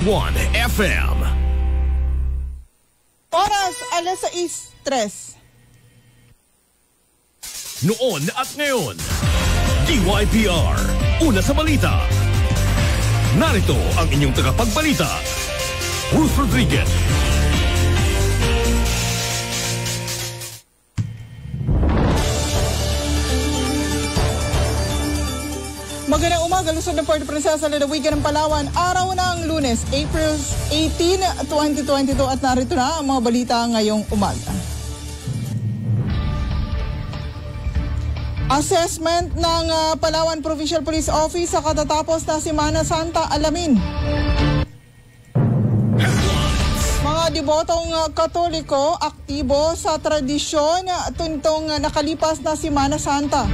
1 FM. Oras, alas 6.3. Noon at ngayon. DYPR. Una sa balita. Narito ang inyong tagapagbalita. Ruth Rodriguez. Magandang umaga, Luzon ng Puerto Princesa, Lalawigan ng Palawan. Araw ng lunes, April 18, 2022 at narito na ang mga balita ngayong umaga. Assessment ng uh, Palawan Provincial Police Office sa katatapos na Semana Santa Alamin. Mga debotong uh, katoliko aktibo sa tradisyon uh, tuntong nakalipas na Semana Santa.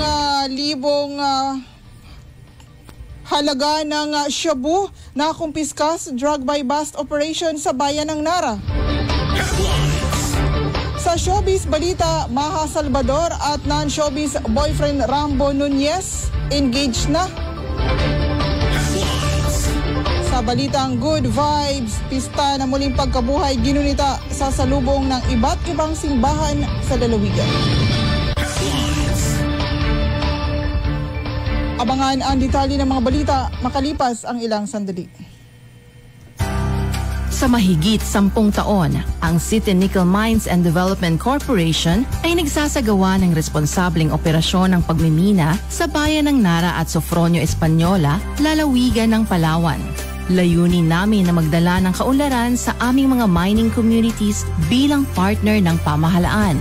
Uh, libong uh, halaga ng uh, shabu na kumpiska sa drug by bust operation sa bayan ng Nara. Sa showbiz balita, Maha Salvador at non-showbiz boyfriend Rambo Nunez engaged na. Sa balitang Good Vibes, pista na muling pagkabuhay ginunita sa salubong ng iba't ibang simbahan sa lalawigan. Abangan ang detalye ng mga balita makalipas ang ilang sandali. Sa mahigit sampung taon, ang City Nickel Mines and Development Corporation ay nagsasagawa ng responsableng operasyon ng pagmimina sa bayan ng Nara at Sofronio Española, lalawigan ng Palawan. Layunin namin na magdala ng kaunlaran sa aming mga mining communities bilang partner ng pamahalaan.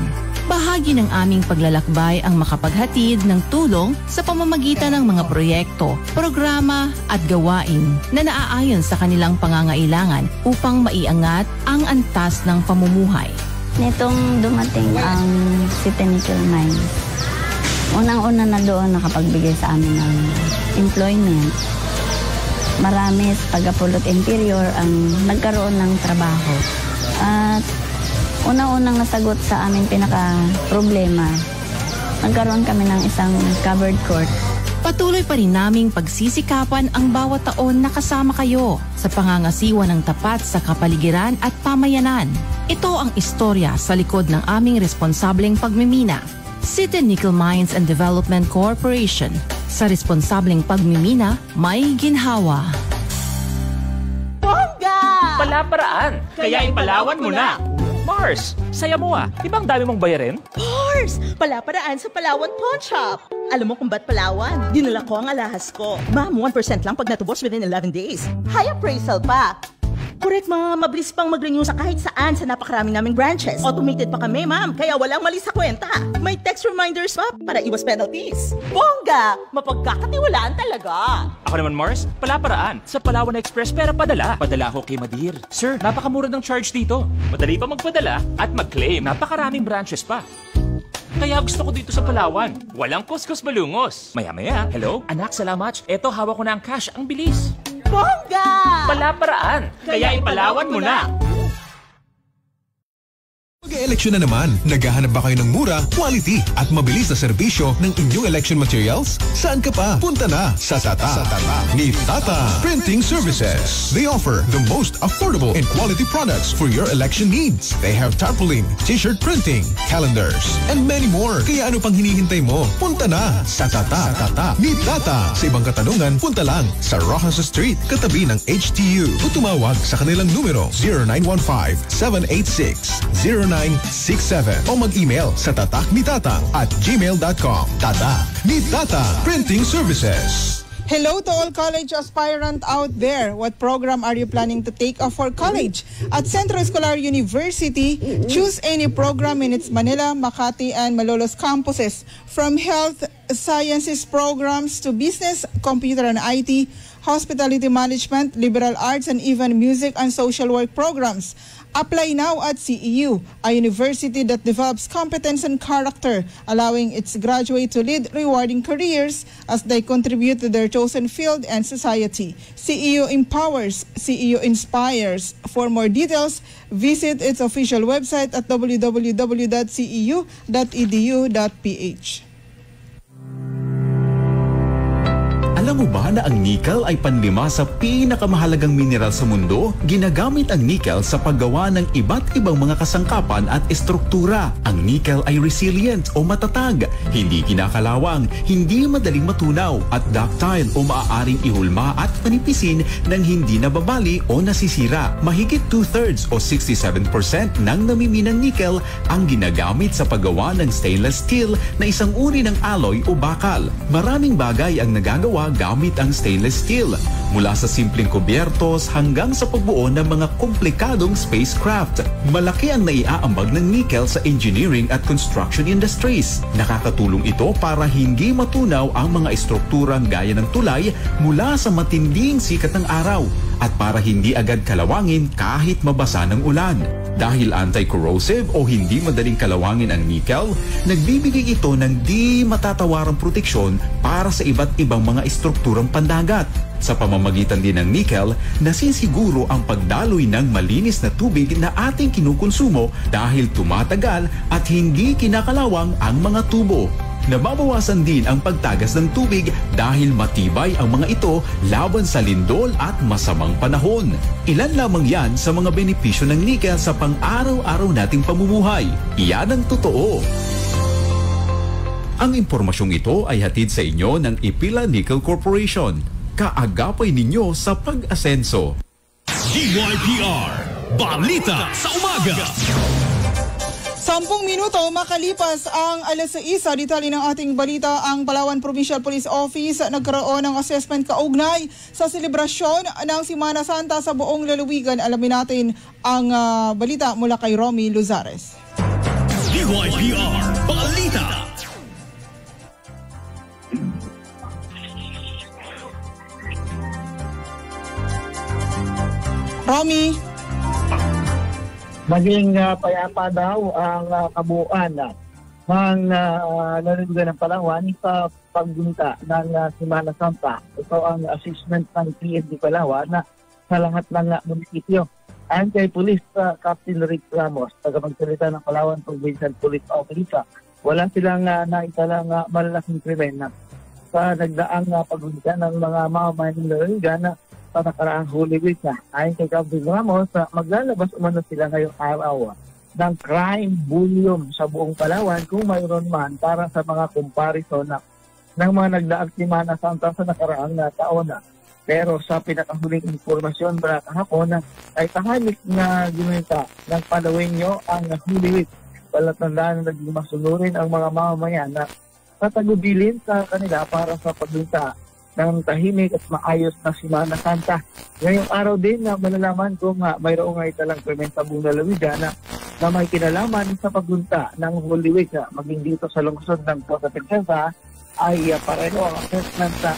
Bahagi ng aming paglalakbay ang makapaghatid ng tulong sa pamamagitan ng mga proyekto, programa at gawain na naaayon sa kanilang pangangailangan upang maiangat ang antas ng pamumuhay. Nitong dumating ang City Nickel Mine, unang-una na doon nakapagbigay sa amin ng employment. Marami sa taga-Pulot Interior ang nagkaroon ng trabaho. At Una-unang nasagot sa aming pinaka-problema, nagkaroon kami ng isang covered court. Patuloy pa rin naming pagsisikapan ang bawat taon na kasama kayo sa pangangasiwa ng tapat sa kapaligiran at pamayanan. Ito ang istorya sa likod ng aming responsableng pagmimina. City Nickel Mines and Development Corporation. Sa responsableng pagmimina, may ginhawa. Bongga! Palaparaan, kaya ipalawan mo na! Mars, saya mo ah. Di ba ang dami mong bayarin? Mars! Palaparaan sa Palawan Pawn Shop. Alam mo kung ba't Palawan? Dinala ko ang alahas ko. Ma'am, 1% lang pag natubos within 11 days. High appraisal pa. Correct, ma'am. Mabilis pang mag-renew sa kahit saan sa napakarami naming branches. Automated pa kami, ma'am. Kaya walang mali sa kwenta. May text reminders pa para iwas penalties. Bongga! Mapagkakatiwalaan talaga. Ako naman, Mars, palaparaan. Sa Palawan Express, pera padala. Padala ko kay Madir. Sir, napakamura ng charge dito. Madali pa magpadala at mag-claim. Napakaraming branches pa. Kaya gusto ko dito sa Palawan. Walang kuskus malungos. Maya-maya, hello? Anak, salamat. Eto, hawak ko na ang cash. Ang bilis. Bongga! Palaparaan, kaya ipalawan mo na. Mag-eleksyon na naman. Naghahanap ba kayo ng mura, quality at mabilis na serbisyo ng inyong election materials? Saan ka pa? Punta na sa Tata. Sa Tata. Ni Tata Printing Services. They offer the most affordable and quality products for your election needs. They have tarpaulin, t-shirt printing, calendars, and many more. Kaya ano pang hinihintay mo? Punta na sa Tata. Tata. Ni Tata. Sa ibang katanungan, punta lang sa Rojas Street, katabi ng HTU. O tumawag sa kanilang numero 0915 786 0967 o mag-email sa tataknitatang at gmail.com. Tata ni Tata Printing Services. Hello to all college aspirant out there. What program are you planning to take for college? At Centro Escolar University, choose any program in its Manila, Makati, and Malolos campuses. From health sciences programs to business, computer and IT, hospitality management, liberal arts, and even music and social work programs. Apply now at CEU, a university that develops competence and character, allowing its graduates to lead rewarding careers as they contribute to their chosen field and society. CEU empowers, CEU inspires. For more details, visit its official website at www.ceu.edu.ph. Alam mo ba na ang nickel ay panlima sa pinakamahalagang mineral sa mundo? Ginagamit ang nickel sa paggawa ng iba't ibang mga kasangkapan at estruktura. Ang nickel ay resilient o matatag, hindi kinakalawang, hindi madaling matunaw at ductile o maaaring ihulma at panipisin ng hindi nababali o nasisira. Mahigit two-thirds o 67% ng namiminang nickel ang ginagamit sa paggawa ng stainless steel na isang uri ng alloy o bakal. Maraming bagay ang nagagawa gamit ang stainless steel, mula sa simpleng kubyertos hanggang sa pagbuo ng mga komplikadong spacecraft. Malaki ang naiaambag ng nickel sa engineering at construction industries. Nakakatulong ito para hindi matunaw ang mga estrukturang gaya ng tulay mula sa matinding sikat ng araw at para hindi agad kalawangin kahit mabasa ng ulan. Dahil anti-corrosive o hindi madaling kalawangin ang nickel, nagbibigay ito ng di matatawarang proteksyon para sa iba't ibang mga estrukturang pandagat. Sa pamamagitan din ng nickel, nasisiguro ang pagdaloy ng malinis na tubig na ating kinukonsumo dahil tumatagal at hindi kinakalawang ang mga tubo. Nababawasan din ang pagtagas ng tubig dahil matibay ang mga ito laban sa lindol at masamang panahon. Ilan lamang yan sa mga benepisyo ng nickel sa pang-araw-araw nating pamumuhay. Iyan ang totoo. Ang impormasyong ito ay hatid sa inyo ng Ipila Nickel Corporation. Kaagapay ninyo sa pag-asenso. DYPR Balita sa Umaga Sampung minuto makalipas ang alas 6 sa detalye ng ating balita ang Palawan Provincial Police Office nagkaroon ng assessment kaugnay sa selebrasyon ng Simana Santa sa buong lalawigan. Alamin natin ang uh, balita mula kay Romy Luzares. DYPR Balita Romy maging uh, payapa daw ang uh, kabuuan uh, ng uh, lalawigan ng Palawan sa paggunita ng uh, Semana Santa. Ito ang assessment ng PND Palawan na sa lahat ng uh, munisipyo. Ayon kay Police uh, Captain Rick Ramos, tagapagsalita ng Palawan Provincial Police Office, wala silang uh, naitalang uh, malalaking krimen na sa nagdaang uh, paggunita ng mga mamamayan ng lalawigan na sa nakaraang Holy Week na. Ayon kay Captain Ramos, uh, maglalabas umano sila ngayong araw ng crime volume sa buong Palawan kung mayroon man para sa mga comparison na ng mga nagdaang Simana Santa sa nakaraang na taon na. Pero sa pinakahuling informasyon mula kahapon na ay tahimik na ginita ng Palawenyo ang Holy Week. Palatandaan na naging masunurin ang mga mamamayan na tatagubilin sa kanila para sa pagbinta ng tahimik at maayos na Simana Santa. Ngayong araw din na malalaman kung uh, mayroong ay talang buong lalawigan na, na may kinalaman sa pagunta ng Holy Week uh, maging dito sa lungsod ng Puerto Princesa ay uh, pareho ang assessment uh,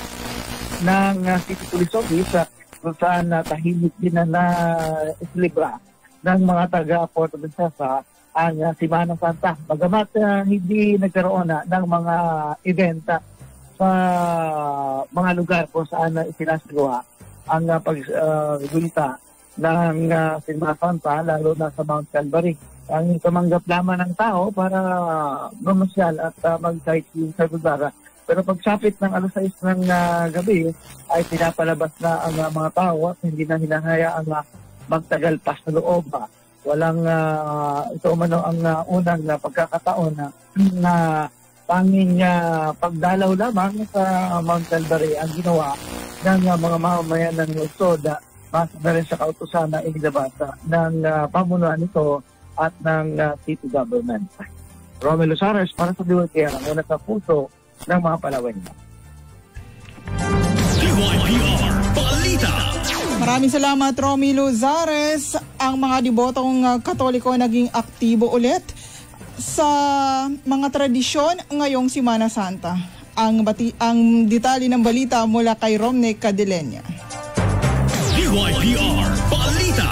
ng uh, City Police Office uh, kung saan uh, tahimik din na na-islibra ng mga taga Puerto Princesa ang uh, Simana Santa. Bagamat uh, hindi nagkaroon na ng mga event uh, sa mga lugar kung saan uh, isinasagawa ang uh, paggunita uh, ng uh, Simba Santa, lalo na sa Mount Calvary. Ang kamanggap lamang ng tao para uh, mamasyal at uh, mag-sightseeing sa lugar. Pero pagsapit ng alas 6 ng uh, gabi, ay pinapalabas na ang uh, mga tao at hindi na hinahayaan uh, magtagal pa sa loob. Uh. Walang uh, ito umano ang uh, unang uh, pagkakataon na, na tanging uh, pagdalaw lamang sa Mount Calvary ang ginawa ng uh, mga mamamayan ng lungsod uh, base na rin sa kautusan na inilabasa ng uh, pamunuan nito at ng uh, city government. Romelo Sares para sa DWTR ang una sa puso ng mga. DYPR Balita Maraming salamat Romy Luzares. Ang mga debotong uh, katoliko naging aktibo ulit sa mga tradisyon ngayong Simana Santa. Ang, bati, ang detalye ng balita mula kay Romne Cadelenya. DYPR Balita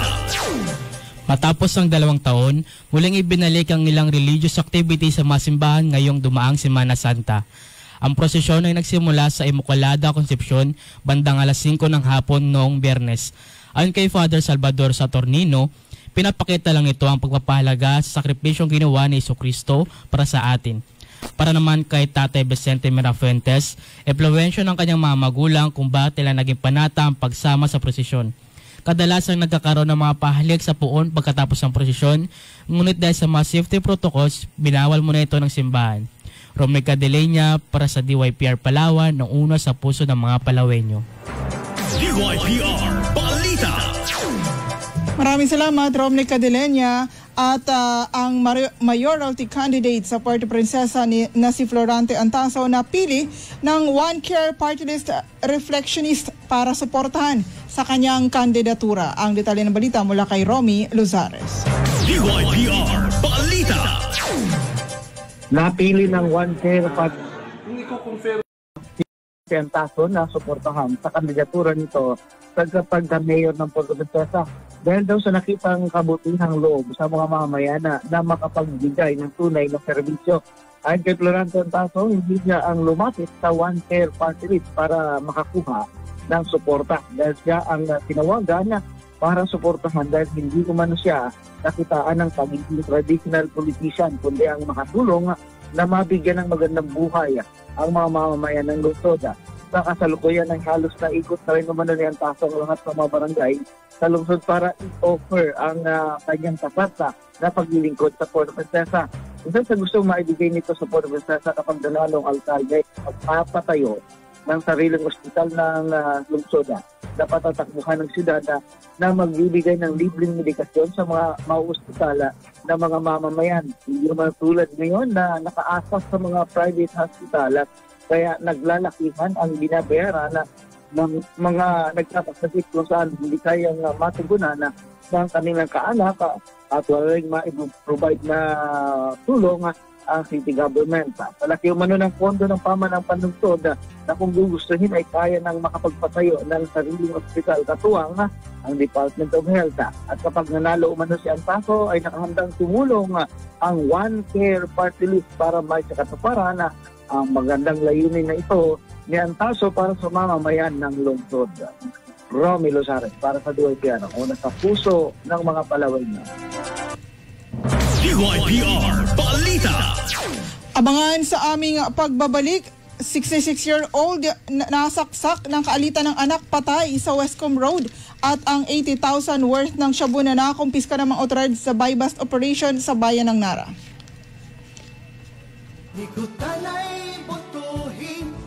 Matapos ang dalawang taon, muling ibinalik ang ilang religious activity sa masimbahan ngayong dumaang Semana Santa. Ang prosesyon ay nagsimula sa Immaculada Concepcion bandang alas 5 ng hapon noong biyernes. Ayon kay Father Salvador Saturnino, Pinapakita lang ito ang pagpapahalaga sa sakripisyong ginawa ni Iso Kristo para sa atin. Para naman kay Tatay Vicente Mirafuentes, impluensyo ng kanyang mga magulang kung bakit nila naging panata ang pagsama sa prosesyon. Kadalasang nagkakaroon ng mga pahalik sa puon pagkatapos ng prosesyon, ngunit dahil sa mga safety protocols, binawal muna ito ng simbahan. Romel Cadelenya para sa DYPR Palawan, ng una sa puso ng mga Palawenyo. DYPR. Maraming salamat, Romney Cadelenya. At ah, ang mayoralty candidate sa Puerto Princesa ni, na si Florante Antaso napili ng One Care Party List Reflectionist para suportahan sa kanyang kandidatura. Ang detalye ng balita mula kay Romy Luzares. DYPR Balita. Napili ng One Care Party si Antaso na suportahan sa kandidatura nito pagka-mayor ng Puerto Princesa dahil daw sa nakitang kabutihang loob sa mga mamamayan na, makapagbigay ng tunay na serbisyo. Ayon kay Florante Antaso, hindi niya ang lumapit sa One Care Party List para makakuha ng suporta dahil siya ang tinawagan na para suportahan dahil hindi umano siya nakitaan ng pagiging traditional politician kundi ang makatulong na mabigyan ng magandang buhay ang mga mamamayan ng lungsod. Sa kasalukuyan ng halos na ikot na rin naman ni Antaso ang lahat ng mga barangay sa lungsod para i-offer ang uh, kanyang tapat na, paglilingkod sa Puerto Princesa. Isa sa gustong maibigay nito sa Puerto Princesa kapag nanalo alkalde magpapatayo ng sariling ospital ng uh, lungsod. Dapat tatakbuhan ng siyudad na, na magbibigay ng libreng medikasyon sa mga mauospitala na mga mamamayan. Hindi naman tulad ngayon na nakaasas sa mga private hospital kaya naglalakihan ang binabayaran na ng mga nagpapasakit kung saan hindi kayang matugunan na ng kanilang kaanak at wala rin ma-provide na tulong ang city government. Palaki umano ng pondo ng pamanang panlungsod na, kung gugustuhin ay kaya nang makapagpatayo ng sariling ospital katuwang ang Department of Health. At kapag nanalo umano si Antaso ay nakahandang tumulong ang One Care Party List para may sakatuparan ang magandang layunin na ito ni Antaso para sa mamamayan ng lungsod. Romy Losares para sa Duay Piano, una sa puso ng mga palaway niya. DYPR Balita. Abangan sa aming pagbabalik, 66-year-old na nasaksak ng kaalitan ng anak patay sa Westcom Road at ang 80,000 worth ng shabu na nakumpiska ng mga otoridad sa buy-bust operation sa bayan ng Nara.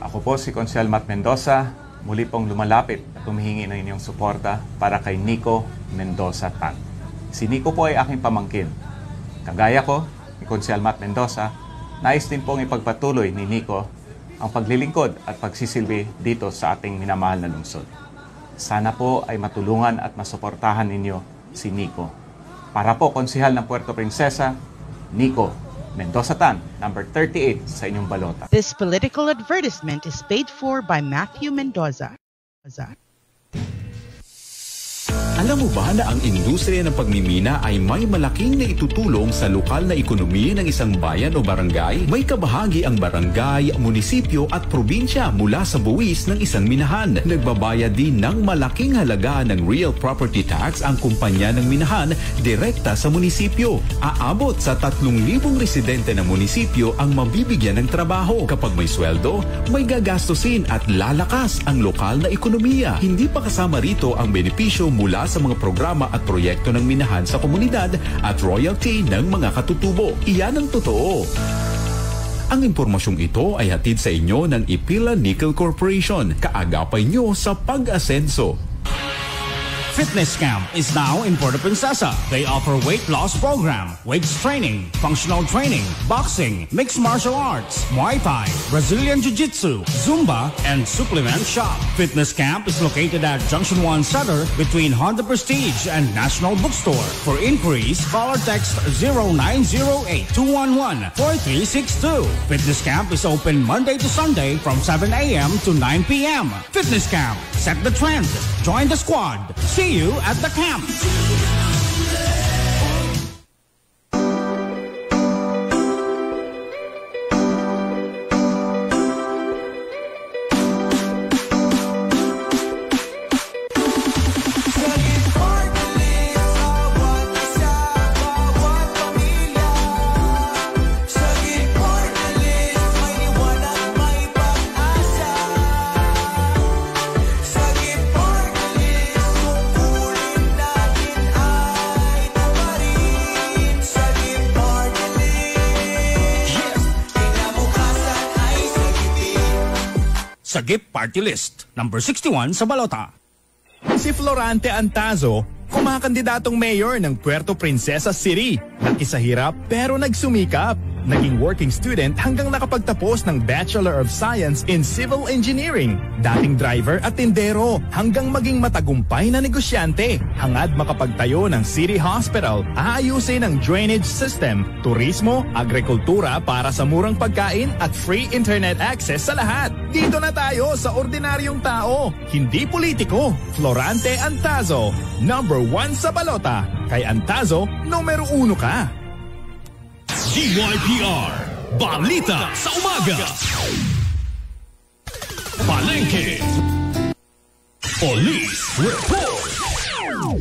Ako po si Consel Matt Mendoza, muli pong lumalapit at humihingi ng inyong suporta para kay Nico Mendoza Tan. Si Nico po ay aking pamangkin. Kagaya ko, ni Consel Matt Mendoza, nais din pong ipagpatuloy ni Nico ang paglilingkod at pagsisilbi dito sa ating minamahal na lungsod. Sana po ay matulungan at masuportahan ninyo si Nico. Para po konsihal ng Puerto Princesa, Nico Mendoza Tan, number 38 sa inyong balota. This political advertisement is paid for by Matthew Mendoza. Alam mo ba na ang industriya ng pagmimina ay may malaking na itutulong sa lokal na ekonomiya ng isang bayan o barangay? May kabahagi ang barangay, munisipyo at probinsya mula sa buwis ng isang minahan. Nagbabayad din ng malaking halaga ng real property tax ang kumpanya ng minahan direkta sa munisipyo. Aabot sa 3,000 residente ng munisipyo ang mabibigyan ng trabaho. Kapag may sweldo, may gagastusin at lalakas ang lokal na ekonomiya. Hindi pa kasama rito ang benepisyo mula sa mga programa at proyekto ng minahan sa komunidad at royalty ng mga katutubo. Iyan ang totoo. Ang impormasyong ito ay hatid sa inyo ng Ipila Nickel Corporation, kaagapay nyo sa pag-asenso. Fitness Camp is now in Puerto Princesa. They offer weight loss program, weights training, functional training, boxing, mixed martial arts, Muay Thai, Brazilian Jiu-Jitsu, Zumba, and supplement shop. Fitness Camp is located at Junction 1 Sutter between Honda Prestige and National Bookstore. For inquiries, call or text 0908-211-4362. Fitness Camp is open Monday to Sunday from 7 a.m. to 9 p.m. Fitness Camp. Set the trend. Join the squad. See you at the camp. Party List, number 61 sa balota. Si Florante Antazo, kumakandidatong mayor ng Puerto Princesa City. Nakisahirap pero nagsumikap. Naging working student hanggang nakapagtapos ng Bachelor of Science in Civil Engineering. Dating driver at tindero hanggang maging matagumpay na negosyante. Hangad makapagtayo ng City Hospital, aayusin ang drainage system, turismo, agrikultura para sa murang pagkain at free internet access sa lahat. Dito na tayo sa ordinaryong tao, hindi politiko. Florante Antazo, number one sa balota. Kay Antazo, numero uno ka. DYPR Balita sa Umaga. Palengke. Police Report.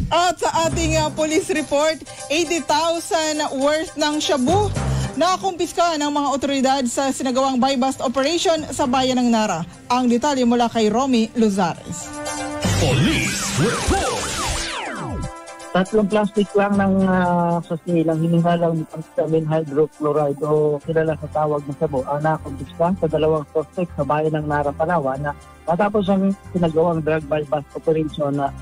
At sa ating uh, police report, 80,000 worth ng shabu na kumpiska ng mga otoridad sa sinagawang buy-bust operation sa bayan ng Nara. Ang detalye mula kay Romy Luzares. Police Report Tatlong plastic lang ng uh, sasilang hinihalang ng pangsamin hydrochloride o kilala sa tawag na sabo ang nakumpiska sa dalawang suspect sa bayan ng Nara, Palawan na matapos ang sinagawang drug bypass operation na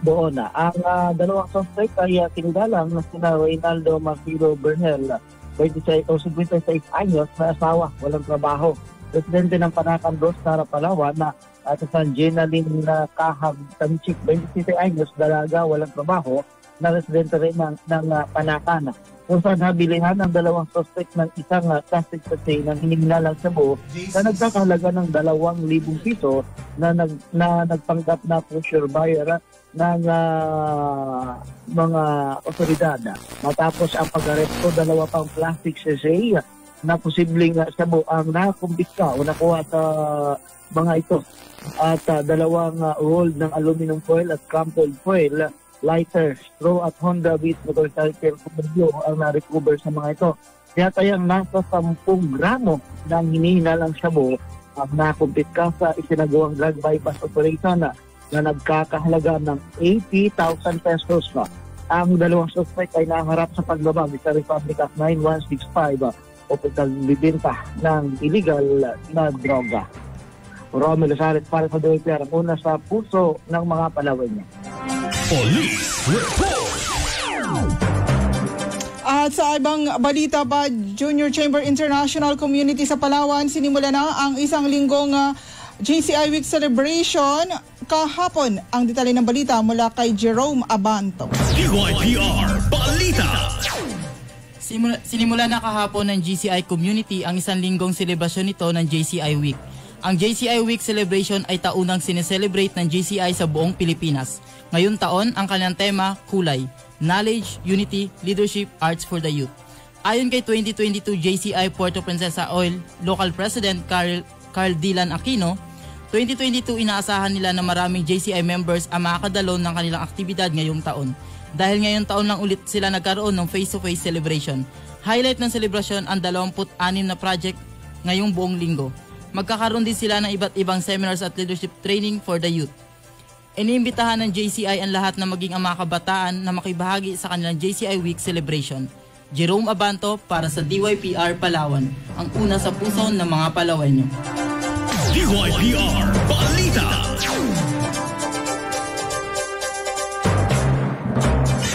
doon na. Ang uh, dalawang suspect ay uh, tinigalang na sina Reynaldo Marcelo Bernel, 26 o 56 anyos na asawa, walang trabaho. Presidente ng Panakan Dos, Nara, Palawan na at sa Jenaline uh, Kahag Tanchik, 27 anyos, dalaga, walang trabaho, na residente rin ng, ng uh, Panakan. Kung saan nabilihan ang dalawang suspect ng isang uh, plastic sachet ng hinignalang sabo na nagkakahalaga ng 2,000 piso na, nag, na nagpanggap na pusher buyer uh, ng uh, mga otoridad. Matapos ang pag-aresto, dalawa pang plastic sachet na posibleng uh, sabo ang nakumbiska o nakuha sa mga ito at uh, dalawang uh, roll ng aluminum foil at crumpled foil, lighter, straw at Honda Beat motorcycle kumulyo ang na-recover sa mga ito. Kaya tayang nasa 10 gramo ng hinihinalang shabu ang nakumpit ka sa isinagawang drug bypass operation na, na nagkakahalaga ng 80,000 pesos na. Ang dalawang suspect ay naharap sa paglabag sa Republic Act 9165 uh, o pagbibinta ng illegal na droga. Romel Lasaret para sa DOPR, una sa puso ng mga Palawan niya. Police Report At sa ibang balita pa, Junior Chamber International Community sa Palawan, sinimula na ang isang linggong uh, JCI Week celebration kahapon. Ang detalye ng balita mula kay Jerome Abanto. DYPR Balita Simula, sinimula na kahapon ng GCI Community ang isang linggong selebrasyon nito ng JCI Week. Ang JCI Week celebration ay taunang sineselebrate ng JCI sa buong Pilipinas. Ngayon taon, ang kanyang tema, Kulay, Knowledge, Unity, Leadership, Arts for the Youth. Ayon kay 2022 JCI Puerto Princesa Oil Local President Carl, Carl Dylan Aquino, 2022 inaasahan nila na maraming JCI members ang makakadalo ng kanilang aktibidad ngayong taon. Dahil ngayong taon lang ulit sila nagkaroon ng face-to-face celebration. Highlight ng celebration ang 26 na project ngayong buong linggo. Magkakaroon din sila ng iba't ibang seminars at leadership training for the youth. Iniimbitahan ng JCI ang lahat na maging ang mga kabataan na makibahagi sa kanilang JCI Week celebration. Jerome Abanto para sa DYPR Palawan, ang una sa puso ng mga Palawenyo. DYPR Balita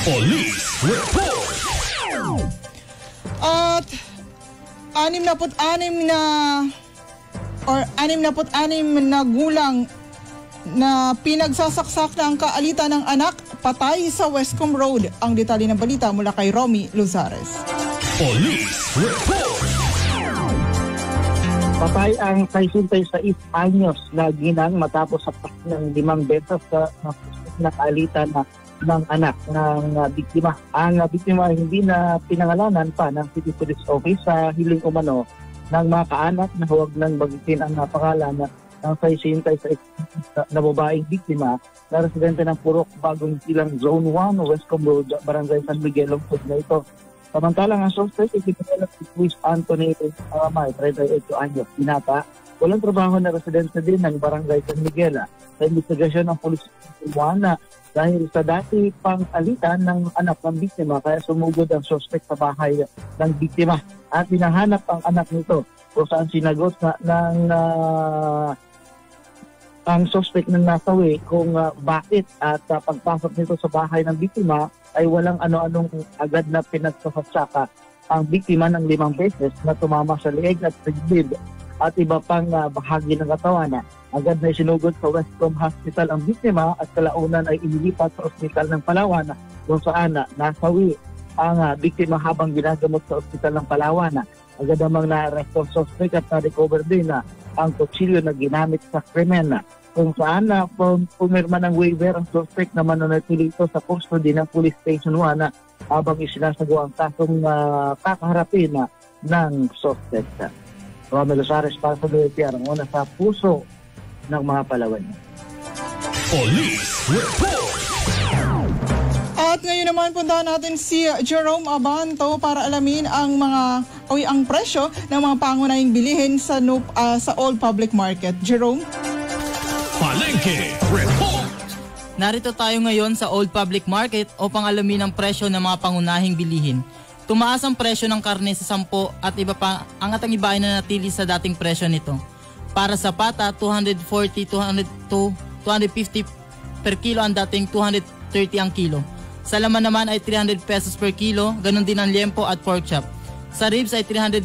Police Report At 66 na or 66 na gulang na pinagsasaksak ng kaalitan ng anak patay sa Westcomb Road. Ang detalye ng balita mula kay Romy Luzares. Police Report Patay ang 66 anyos na ginang matapos sa ng limang beses sa na kaalitan na ng anak ng uh, biktima. Ang uh, biktima ay hindi na pinangalanan pa ng City Police Office sa hiling umano ng mga kaanak na huwag nang bagitin ang napangalan na ng 66 na babaeng biktima na residente ng Purok Bagong Silang Zone 1, Westcomb Road, Barangay San Miguel, Lungsod na ito. Samantalang ang suspect ay si Luis Anthony Aramay, 38 anyos, binata. Walang trabaho na residente din ng Barangay San Miguel. Sa investigasyon ng Police 1 na dahil sa dati pang alitan ng anak ng biktima kaya sumugod ang suspect sa bahay ng biktima at hinahanap ang anak nito kung saan sinagot na ng uh, ang suspect na nasawi kung ah, bakit at ah, pagpasok nito sa bahay ng biktima ay walang ano-anong agad na pinagsasatsaka ang biktima ng limang beses na tumama sa leeg at dibdib at iba pang ah, bahagi ng katawan. Agad na sinugod sa Westcom Hospital ang biktima at kalaunan ay inilipat sa ospital ng Palawan kung saan ah, nasawi ang ah, biktima habang ginagamot sa ospital ng Palawan. Agad namang na-arresto suspect at na-recover din na ang kutsilyo na ginamit sa krimen kung saan na pum- pumirma ng waiver ang suspect na mananatili ito sa custody ng Police Station 1 na habang isinasagawa ang kasong ah, kakaharapin na ng suspect. Romel Rosares para sa BPR, ang una sa puso ng mga Palawan. Police Report. At ngayon naman puntahan natin si Jerome Abanto para alamin ang mga o ang presyo ng mga pangunahing bilihin sa ah, sa Old Public Market. Jerome? Palengke Report. Narito tayo ngayon sa Old Public Market upang alamin ang presyo ng mga pangunahing bilihin. Tumaas ang presyo ng karne sa 10 at iba pa ang atang iba ay nanatili sa dating presyo nito. Para sa pata, 240 200 to 250 per kilo ang dating 230 ang kilo. Sa laman naman ay 300 pesos per kilo, ganun din ang liempo at pork chop. Sa ribs ay 300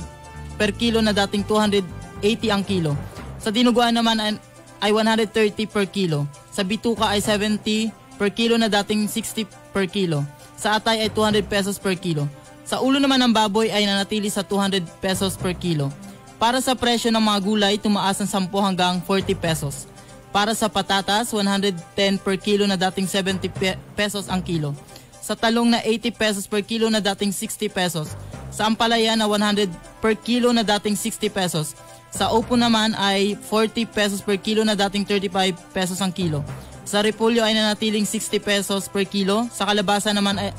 per kilo na dating 280 ang kilo. Sa dinuguan naman ay ay 130 per kilo. Sa bituka ay 70 per kilo na dating 60 per kilo. Sa atay ay 200 pesos per kilo. Sa ulo naman ng baboy ay nanatili sa 200 pesos per kilo. Para sa presyo ng mga gulay, tumaas ng 10 hanggang 40 pesos. Para sa patatas, 110 per kilo na dating 70 pe- pesos ang kilo. Sa talong na 80 pesos per kilo na dating 60 pesos. Sa ampalaya na 100 per kilo na dating 60 pesos. Sa upo naman ay 40 pesos per kilo na dating 35 pesos ang kilo. Sa repolyo ay nanatiling 60 pesos per kilo. Sa kalabasa naman ay,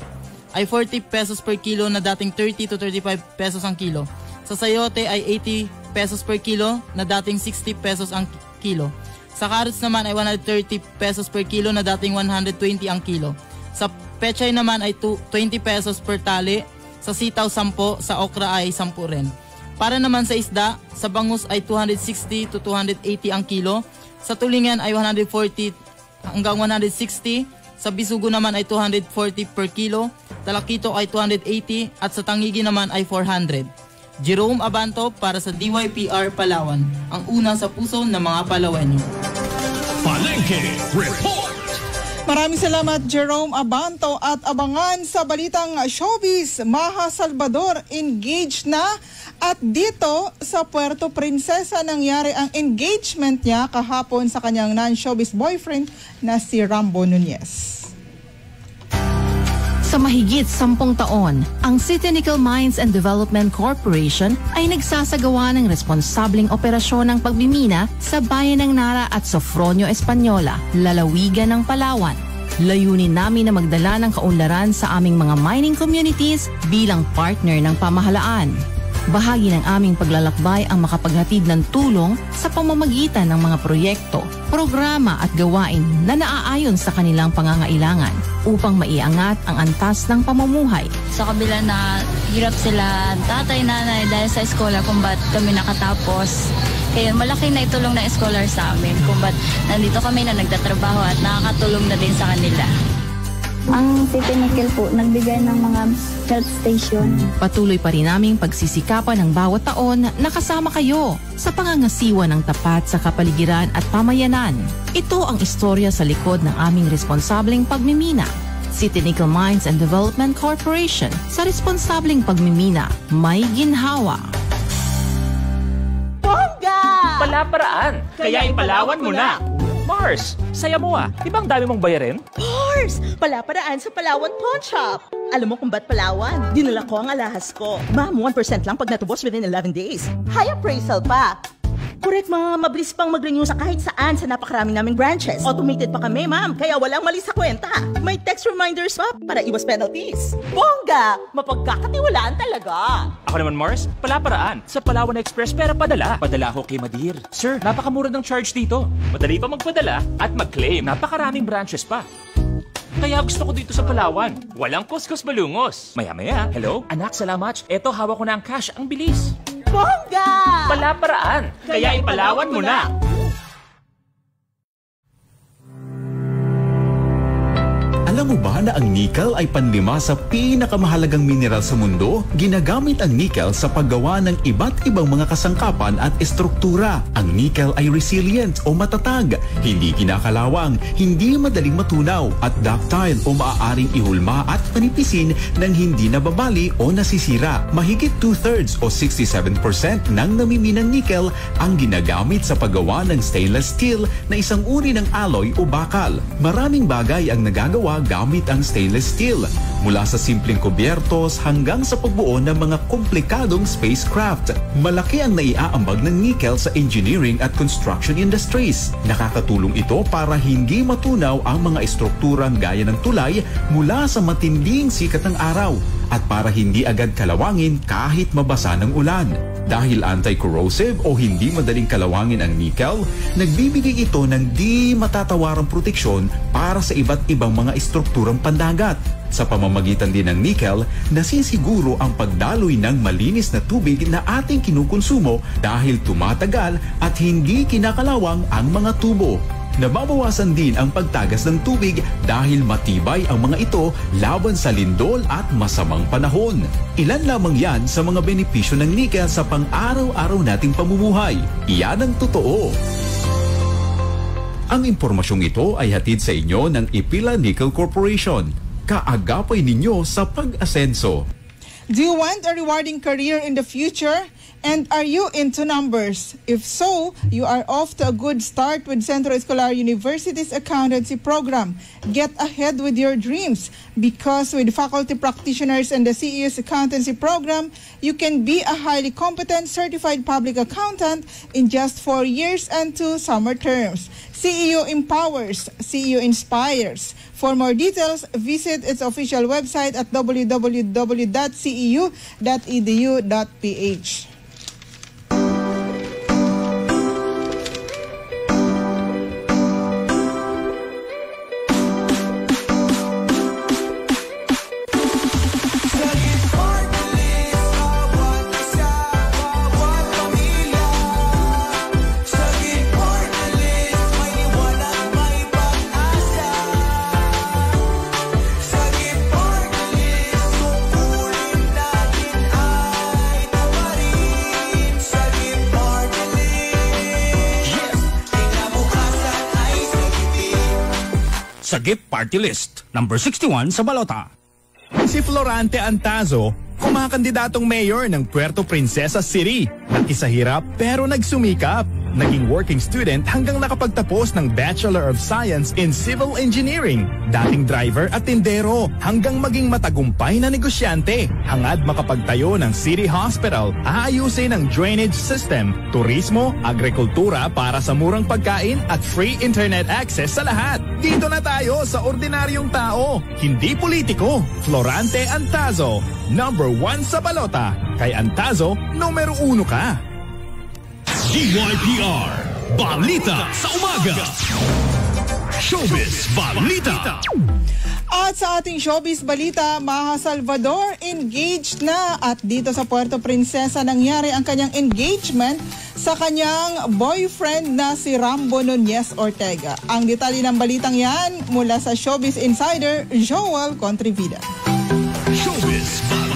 ay 40 pesos per kilo na dating 30 to 35 pesos ang kilo. Sa sayote ay 80 pesos per kilo na dating 60 pesos ang kilo. Sa carrots naman ay 130 pesos per kilo na dating 120 ang kilo. Sa pechay naman ay tu- 20 pesos per tali. Sa sitaw 10, sa okra ay 10 rin. Para naman sa isda, sa bangus ay 260 to 280 ang kilo. Sa tulingan ay 140 hanggang 160. Sa bisugo naman ay 240 per kilo. Talakito ay 280 at sa tangigi naman ay 400. Jerome Abanto para sa DYPR Palawan, ang una sa puso ng mga Palawenyo. Palengke Report. Maraming salamat Jerome Abanto at abangan sa balitang showbiz, Maha Salvador engaged na at dito sa Puerto Princesa nangyari ang engagement niya kahapon sa kanyang non-showbiz boyfriend na si Rambo Nunez. Sa mahigit sampung taon, ang City Nickel Mines and Development Corporation ay nagsasagawa ng responsableng operasyon ng pagmimina sa bayan ng Nara at Sofronio Española, lalawigan ng Palawan. Layunin namin na magdala ng kaunlaran sa aming mga mining communities bilang partner ng pamahalaan. Bahagi ng aming paglalakbay ang makapaghatid ng tulong sa pamamagitan ng mga proyekto, programa at gawain na naaayon sa kanilang pangangailangan upang maiangat ang antas ng pamumuhay. Sa kabila na hirap sila tatay, nanay dahil sa eskola kung ba't kami nakatapos. Kaya malaki na itulong ng scholar sa amin kung ba't nandito kami na nagtatrabaho at nakakatulong na din sa kanila. Ang City Nickel po, nagbigay ng mga health station. Patuloy pa rin naming pagsisikapan ng bawat taon na kasama kayo sa pangangasiwa ng tapat sa kapaligiran at pamayanan. Ito ang istorya sa likod ng aming responsableng pagmimina. City Nickel Mines and Development Corporation sa responsableng pagmimina may ginhawa. Bongga! Palaparaan, kaya ipalawan mo na. Mars, saya mo ah. Di ba ang dami mong bayarin? Course! Palaparaan sa Palawan Pawn Shop. Alam mo kung ba't Palawan? Dinala ko ang alahas ko. Ma'am, 1% lang pag natubos within 11 days. High appraisal pa. Correct, ma'am. Mabilis pang mag-renew sa kahit saan sa napakarami naming branches. Automated pa kami, ma'am. Kaya walang mali sa kwenta. May text reminders pa para iwas penalties. Bongga! Mapagkakatiwalaan talaga. Ako naman Mars, palaparaan. Sa Palawan Express pera padala. Padala ho kay Madir. Sir, napakamura ng charge dito. Madali pa magpadala at mag-claim. Napakaraming branches pa. Kaya gusto ko dito sa Palawan. Walang kuskus balungos. Maya-maya, hello? Anak, salamat. Eto, hawak ko na ang cash. Ang bilis. Bongga! Palaparaan. Kaya ipalawan mo na. Alam mo ba na ang nickel ay panlima sa pinakamahalagang mineral sa mundo? Ginagamit ang nickel sa paggawa ng iba't ibang mga kasangkapan at estruktura. Ang nickel ay resilient o matatag, hindi kinakalawang, hindi madaling matunaw at ductile o maaaring ihulma at panipisin ng hindi nababali o nasisira. Mahigit two-thirds o 67% ng namiminang nickel ang ginagamit sa paggawa ng stainless steel na isang uri ng alloy o bakal. Maraming bagay ang nagagawa gamit ang stainless steel, mula sa simpleng kubyertos hanggang sa pagbuo ng mga komplikadong spacecraft. Malaki ang naiaambag ng nickel sa engineering at construction industries. Nakakatulong ito para hindi matunaw ang mga estrukturang gaya ng tulay mula sa matinding sikat ng araw at para hindi agad kalawangin kahit mabasa ng ulan. Dahil anti-corrosive o hindi madaling kalawangin ang nickel, nagbibigay ito ng di matatawarang proteksyon para sa iba't ibang mga estrukturang pandagat. Sa pamamagitan din ng nickel, nasisiguro ang pagdaloy ng malinis na tubig na ating kinukonsumo dahil tumatagal at hindi kinakalawang ang mga tubo. Nababawasan din ang pagtagas ng tubig dahil matibay ang mga ito laban sa lindol at masamang panahon. Ilan lamang yan sa mga benepisyo ng nickel sa pang-araw-araw nating pamumuhay. Iyan ang totoo. Ang impormasyong ito ay hatid sa inyo ng Ipila Nickel Corporation. Kaagapay ninyo sa pag-asenso. Do you want a rewarding career in the future? And are you into numbers? If so, you are off to a good start with Centro Escolar University's accountancy program. Get ahead with your dreams because with faculty practitioners and the CEU's accountancy program, you can be a highly competent certified public accountant in just four years and two summer terms. CEU empowers, CEU inspires. For more details, visit its official website at www.ceu.edu.ph. Sagip Party List, number 61 sa balota. Si Florante Antazo, kumakandidatong mayor ng Puerto Princesa City. Nakisahirap pero nagsumikap. Naging working student hanggang nakapagtapos ng Bachelor of Science in Civil Engineering. Dating driver at tindero hanggang maging matagumpay na negosyante. Hangad makapagtayo ng City Hospital, aayusin ang drainage system, turismo, agrikultura para sa murang pagkain at free internet access sa lahat. Dito na tayo sa ordinaryong tao, hindi politiko. Florante Antazo, number one sa balota. Kay Antazo, numero uno ka. DYPR Balita sa Umaga Showbiz Balita At sa ating showbiz balita, Maha Salvador engaged na at dito sa Puerto Princesa nangyari ang kanyang engagement sa kanyang boyfriend na si Rambo Nunez Ortega. Ang detalye ng balitang yan mula sa Showbiz Insider, Joel Contrivida. Showbiz Balita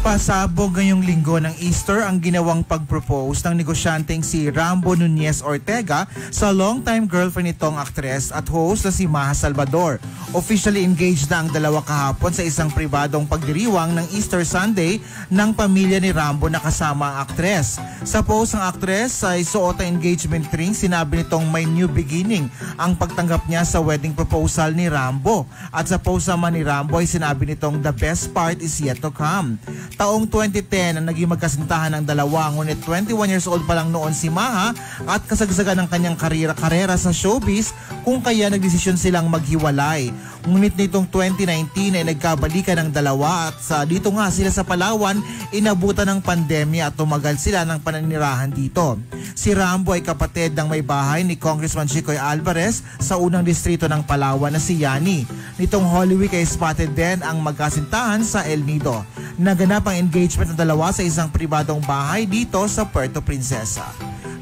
Pasabog ngayong linggo ng Easter ang ginawang pag-propose ng negosyanteng si Rambo Nunez Ortega sa longtime girlfriend nitong aktres at host na si Maha Salvador. Officially engaged na ang dalawa kahapon sa isang pribadong pagdiriwang ng Easter Sunday ng pamilya ni Rambo na kasama ang aktres. Sa post ng aktres ay suot ang engagement ring, sinabi nitong may new beginning ang pagtanggap niya sa wedding proposal ni Rambo. At sa post naman ni Rambo ay sinabi nitong the best part is yet to come. Taong 2010 ang naging magkasintahan ng dalawa ngunit 21 years old pa lang noon si Maha at kasagsagan ng kanyang karera karera sa showbiz kung kaya nagdesisyon silang maghiwalay. Ngunit nitong 2019 ay nagkabalikan ng dalawa at sa dito nga sila sa Palawan inabutan ng pandemya at tumagal sila ng pananirahan dito. Si Rambo ay kapatid ng may bahay ni Congressman Chicoy Alvarez sa unang distrito ng Palawan na si Yani. Nitong Holy Week ay spotted din ang magkasintahan sa El Nido. Naganap ang engagement ng dalawa sa isang pribadong bahay dito sa Puerto Princesa.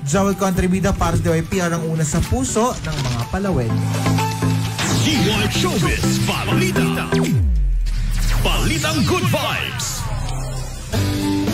Joel Contribida para sa DYPR ang una sa puso ng mga Palawin. DY Showbiz Balita. Balitang Good Vibes.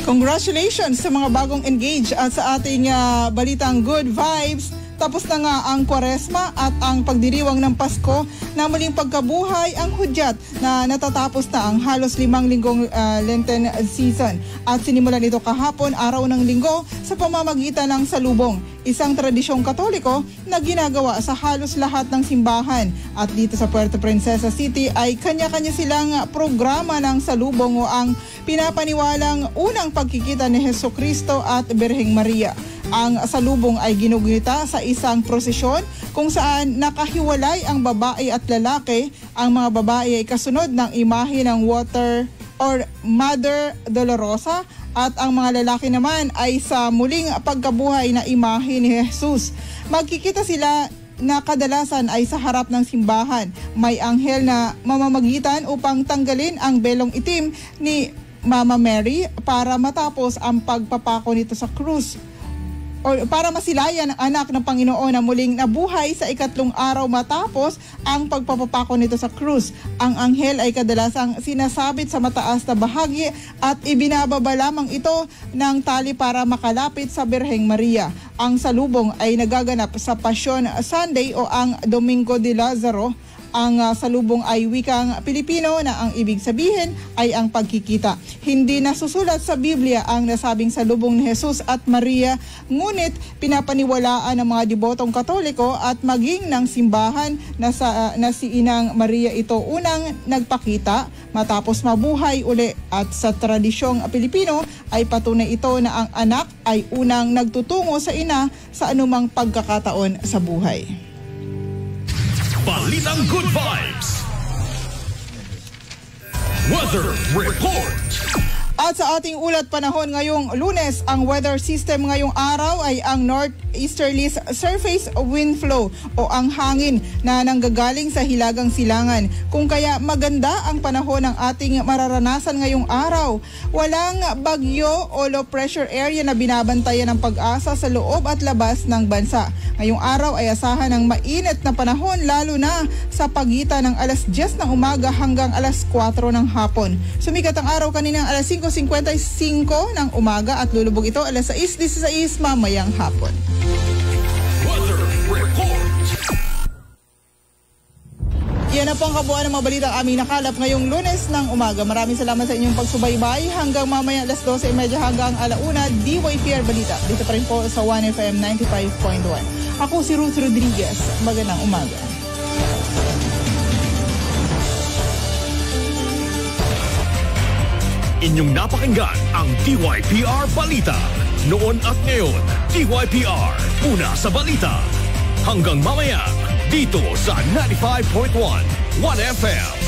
Congratulations sa mga bagong engage at sa ating ah, balitang good vibes. Tapos na nga ang kwaresma at ang pagdiriwang ng Pasko na muling pagkabuhay ang hudyat na natatapos na ang halos limang linggong ah, Lenten season. At sinimulan ito kahapon, araw ng linggo, sa pamamagitan ng salubong. Isang tradisyong katoliko na ginagawa sa halos lahat ng simbahan. At dito sa Puerto Princesa City ay kanya-kanya silang programa ng salubong o ang pinapaniwalang unang pagkikita ni Heso Kristo at Birheng Maria. Ang salubong ay ginugunita sa isang prosesyon kung saan nakahiwalay ang babae at lalaki. Ang mga babae ay kasunod ng imahe ng water or Mother Dolorosa at ang mga lalaki naman ay sa muling pagkabuhay na imahe ni Jesus. Magkikita sila na kadalasan ay sa harap ng simbahan. May anghel na mamamagitan upang tanggalin ang belong itim ni Mama Mary para matapos ang pagpapako nito sa krus o para masilayan ang anak ng Panginoon na muling nabuhay sa ikatlong araw matapos ang pagpapapako nito sa krus. Ang anghel ay kadalasang sinasabit sa mataas na bahagi at ibinababa lamang ito ng tali para makalapit sa Birheng Maria. Ang salubong ay nagaganap sa Passion Sunday o ang Domingo de Lazaro ang uh, salubong ay wikang Pilipino na ang ibig sabihin ay ang pagkikita. Hindi nasusulat sa Biblia ang nasabing salubong ni Jesus at Maria, ngunit pinapaniwalaan ng mga debotong katoliko at maging ng simbahan na, sa, uh, na si Inang Maria ito unang nagpakita matapos mabuhay uli at sa tradisyong Pilipino ay patunay ito na ang anak ay unang nagtutungo sa ina sa anumang pagkakataon sa buhay. Balitang Good Vibes. Weather Report. At sa ating ulat panahon ngayong lunes, ang weather system ngayong araw ay ang northeasterly surface wind flow o ang hangin na nanggagaling sa hilagang silangan. Kung kaya maganda ang panahon ng ating mararanasan ngayong araw. Walang bagyo o low pressure area na binabantayan ng pag-asa sa loob at labas ng bansa. Ngayong araw ay asahan ng mainit na panahon lalo na sa pagitan ng alas 10 ng umaga hanggang alas 4 ng hapon. Sumikat ang araw kaninang alas 5.55 ng umaga at lulubog ito alas 6.16 mamayang hapon. Po kabuuan ng mga balita aming nakalap ngayong lunes ng umaga. Maraming salamat sa inyong pagsubaybay. Hanggang mamaya alas 12.30 hanggang alauna, DYPR Balita. Dito pa rin po sa 1FM 95.1. Ako si Ruth Rodriguez. Magandang umaga. Inyong napakinggan ang DYPR Balita. Noon at ngayon, DYPR, una sa balita. Hanggang mamaya, dito sa 95.1, 1FM.